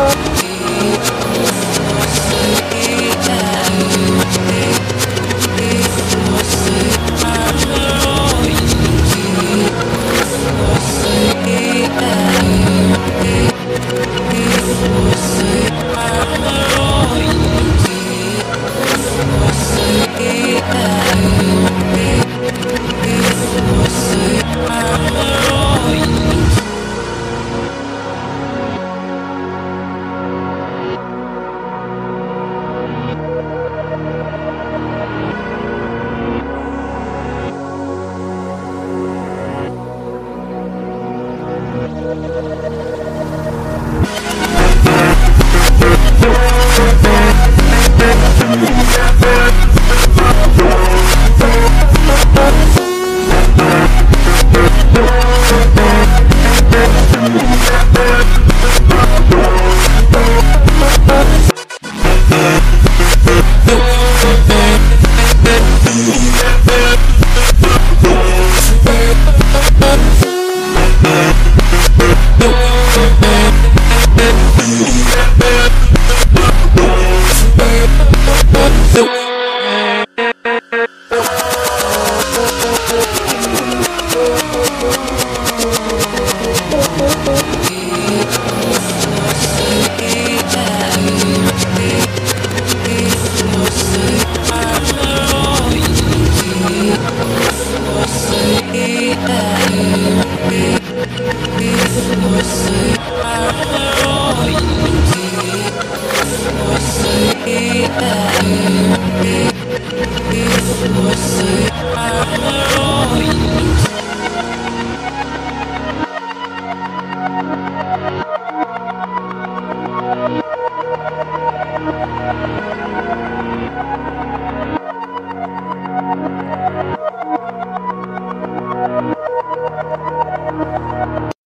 you. Você